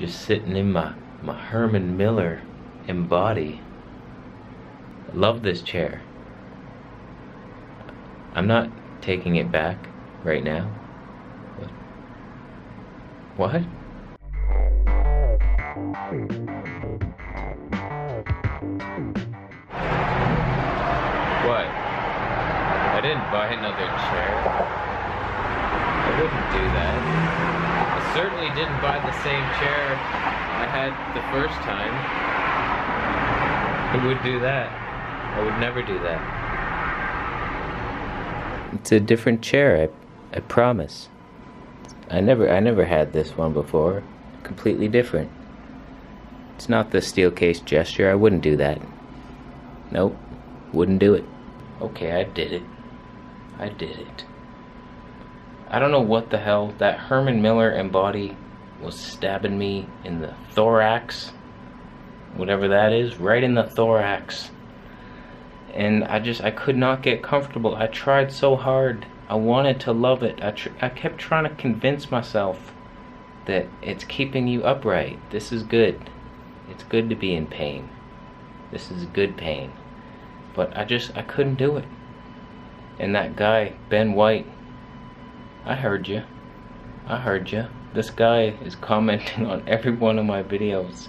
just sitting in my, my Herman Miller embody. Love this chair. I'm not taking it back right now. What? What? I didn't buy another chair. I wouldn't do that. Certainly didn't buy the same chair I had the first time. Who would do that? I would never do that. It's a different chair, I, I promise. I never I never had this one before. Completely different. It's not the Steelcase gesture. I wouldn't do that. Nope. Wouldn't do it. Okay, I did it. I did it. I don't know what the hell that Herman Miller embody was stabbing me in the thorax. Whatever that is, right in the thorax. And I just I could not get comfortable. I tried so hard. I wanted to love it. I, I kept trying to convince myself that it's keeping you upright. This is good. It's good to be in pain. This is good pain. But I just, I couldn't do it. And that guy, Ben White, I heard you. I heard you. This guy is commenting on every one of my videos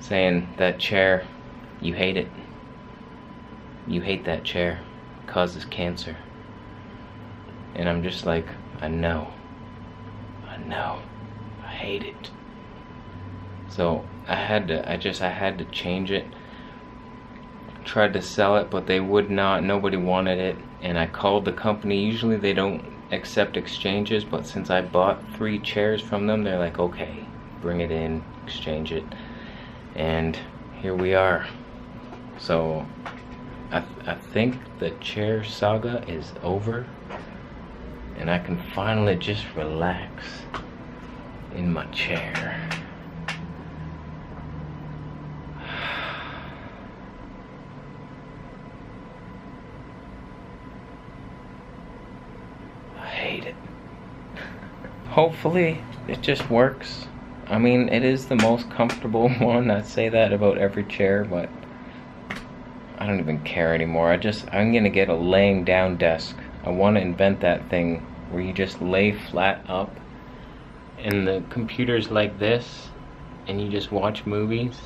saying that chair, you hate it. You hate that chair. It causes cancer. And I'm just like, I know. I know. I hate it. So I had to, I just, I had to change it. Tried to sell it, but they would not. Nobody wanted it. And I called the company. Usually they don't accept exchanges, but since I bought three chairs from them, they're like, okay, bring it in, exchange it. And here we are. So I, th I think the chair saga is over and I can finally just relax in my chair. I hate it. Hopefully it just works. I mean, it is the most comfortable one. I say that about every chair, but I don't even care anymore. I just, I'm gonna get a laying down desk. I want to invent that thing where you just lay flat up and the computer's like this and you just watch movies.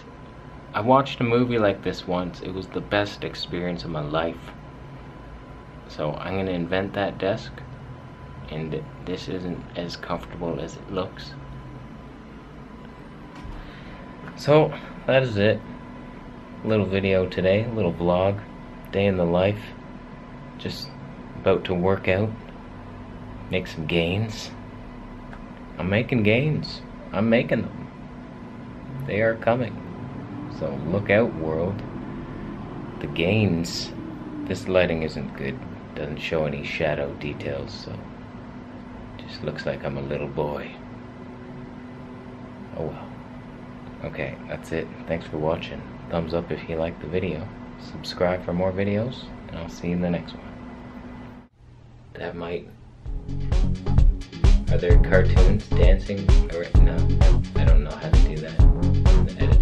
I watched a movie like this once. It was the best experience of my life. So I'm gonna invent that desk and this isn't as comfortable as it looks. So that is it. Little video today, little vlog, day in the life. Just about to work out, make some gains. I'm making gains. I'm making them. They are coming. So look out, world. The gains. This lighting isn't good. Doesn't show any shadow details, so just looks like I'm a little boy. Oh well. Okay, that's it. Thanks for watching. Thumbs up if you liked the video. Subscribe for more videos, and I'll see you in the next one. That might... Are there cartoons dancing? No, I don't know how to do that.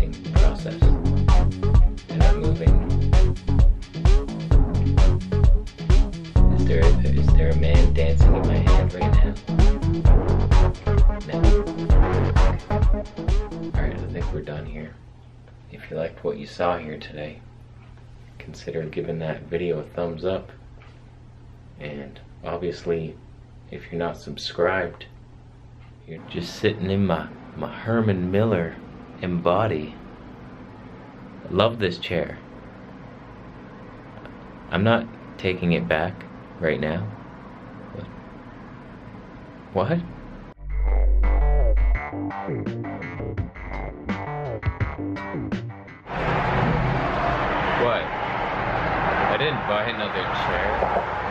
Saw here today, consider giving that video a thumbs up. And obviously, if you're not subscribed, you're just sitting in my, my Herman Miller embody. Love this chair. I'm not taking it back right now. What? What? Didn't buy another chair.